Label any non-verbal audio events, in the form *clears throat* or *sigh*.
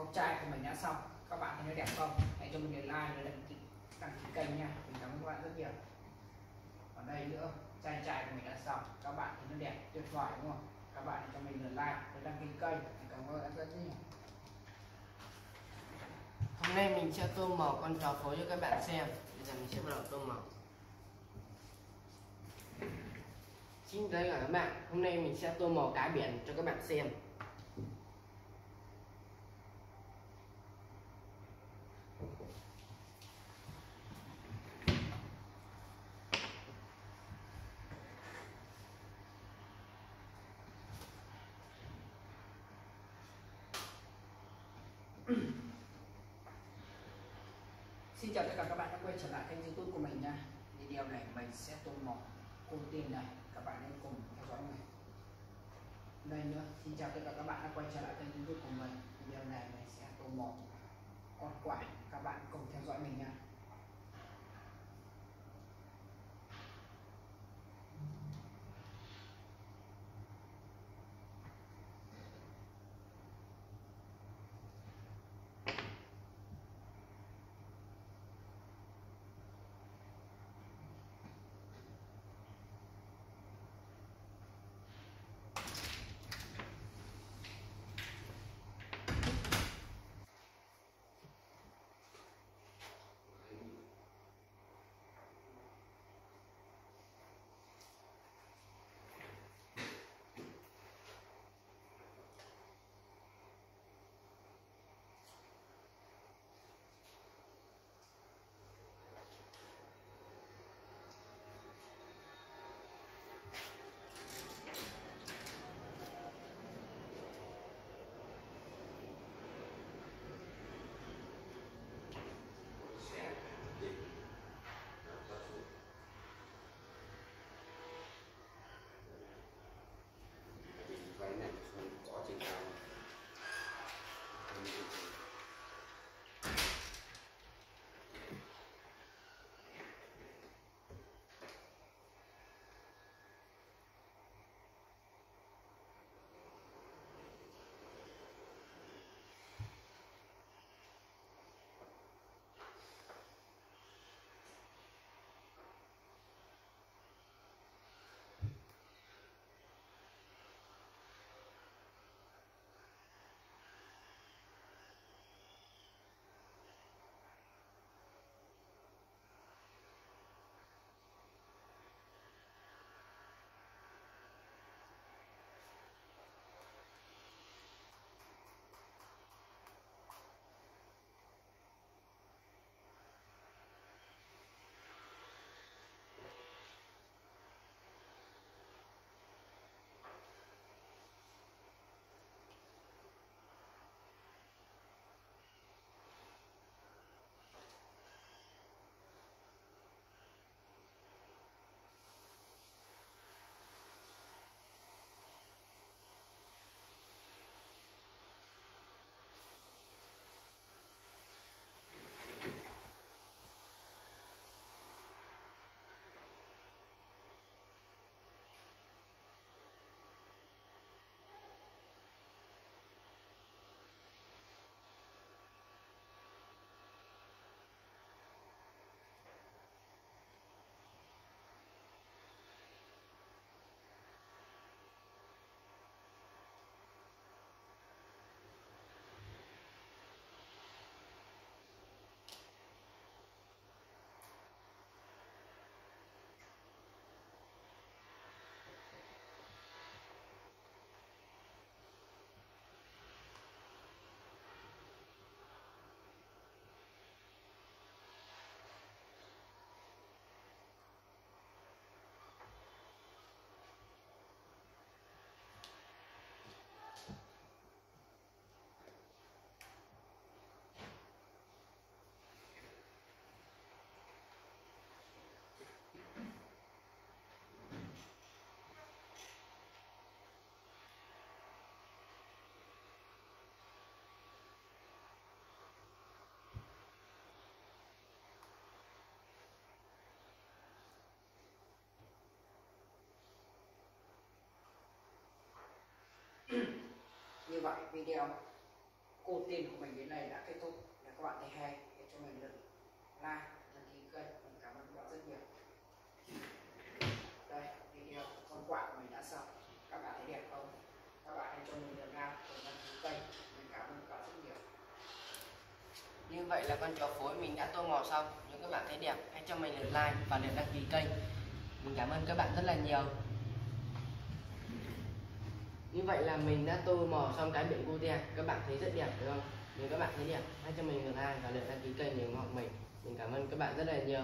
hộp chai của mình đã xong. Các bạn thấy nó đẹp không? Hãy cho mình để like và đăng ký đăng ký kênh nha. Mình cảm ơn các bạn rất nhiều. Ở đây nữa, chai chai của mình đã xong. Các bạn thấy nó đẹp, tuyệt vời đúng không? Các bạn cho mình lượt like và đăng ký kênh. Mình cảm ơn các bạn rất nhiều. Hôm nay mình sẽ tô màu con trò phố cho các bạn xem. Bây giờ mình sẽ bắt đầu tô màu. Xin chào các bạn. Hôm nay mình sẽ tô màu cá biển cho các bạn xem. *clears throat* Xin chào tất cả các bạn đã quay trở lại kênh youtube của mình nha. Video này mình sẽ tô màu cung tin này. Các bạn hãy cùng theo dõi mình. Đây nữa, xin chào tất cả các bạn đã quay trở lại kênh youtube của mình. Video này mình sẽ tô màu con quả Các bạn cùng theo dõi mình nha. Như vậy, video cô tin của mình đến đây đã kết thúc. các bạn thấy hay, hãy cho mình lượt like, đăng ký kênh. Mình cảm ơn các bạn rất nhiều. Đây, video con quạ của mình đã xong. Các bạn thấy đẹp không? Các bạn hãy cho mình lượt like và đăng ký kênh. Mình cảm ơn các bạn rất nhiều. Như vậy là con chó phối mình đã tô màu xong. Nếu các bạn thấy đẹp, hãy cho mình lượt like và lượt đăng ký kênh. Mình cảm ơn các bạn rất là nhiều như vậy là mình đã tô màu xong cái biển cute các bạn thấy rất đẹp phải không? Nếu các bạn thấy đẹp, hãy cho mình một like và lượt đăng ký kênh để ủng hộ mình. Mình cảm ơn các bạn rất là nhiều.